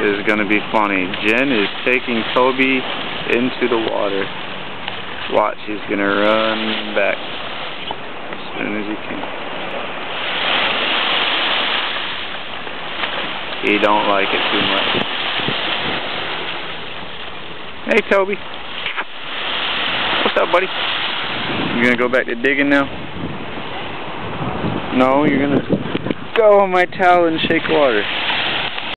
is going to be funny. Jen is taking Toby into the water. Watch, he's going to run back as soon as he can. He don't like it too much. Hey, Toby. What's up, buddy? You gonna go back to digging now? No, you're gonna go on my towel and shake water.